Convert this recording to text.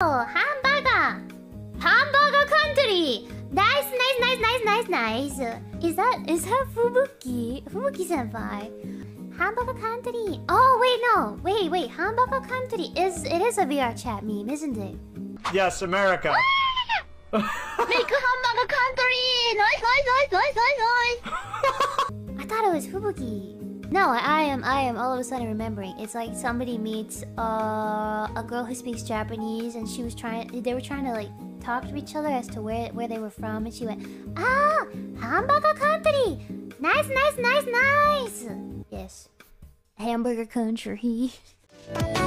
Oh, hamburger! Hamburger country! Nice, nice, nice, nice, nice, nice. Is that is that Fubuki? Fubuki senpai. Hamburger country. Oh wait, no. Wait, wait. Hamburger country is it is a VR chat meme, isn't it? Yes, America. Make hamburger country! Nice, nice, nice, nice, nice, nice. I thought it was Fubuki. No, I am. I am all of a sudden remembering. It's like somebody meets uh, a girl who speaks Japanese, and she was trying. They were trying to like talk to each other as to where where they were from, and she went, "Ah, hamburger country, nice, nice, nice, nice." Yes, hamburger country.